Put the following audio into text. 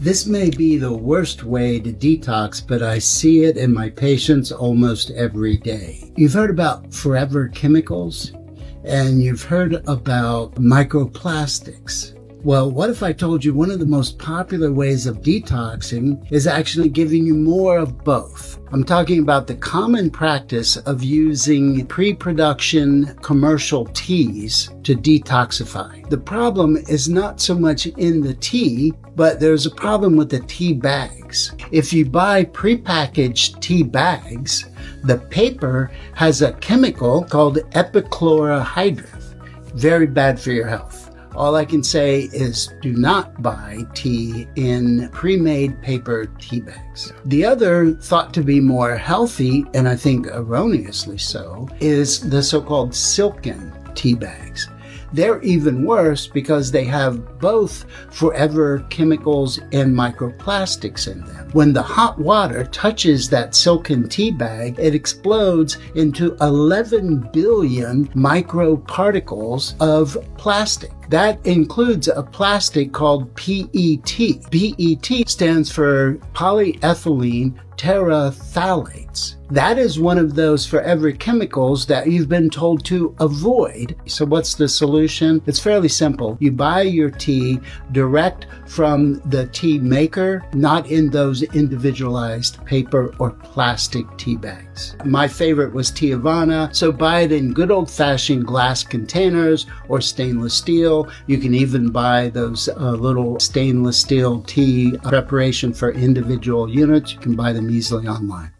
This may be the worst way to detox, but I see it in my patients almost every day. You've heard about forever chemicals and you've heard about microplastics. Well, what if I told you one of the most popular ways of detoxing is actually giving you more of both? I'm talking about the common practice of using pre-production commercial teas to detoxify. The problem is not so much in the tea, but there's a problem with the tea bags. If you buy prepackaged tea bags, the paper has a chemical called epichlorohydrin. Very bad for your health. All I can say is do not buy tea in pre-made paper tea bags. The other thought to be more healthy, and I think erroneously so, is the so-called silken tea bags. They're even worse because they have both forever chemicals and microplastics in them. When the hot water touches that silken tea bag, it explodes into 11 billion microparticles of plastic. That includes a plastic called PET. PET stands for polyethylene terephthalate. That is one of those forever chemicals that you've been told to avoid. So what's the solution? It's fairly simple. You buy your tea direct from the tea maker, not in those individualized paper or plastic tea bags. My favorite was Teavana, so buy it in good old fashioned glass containers or stainless steel. You can even buy those uh, little stainless steel tea preparation for individual units. You can buy them easily online.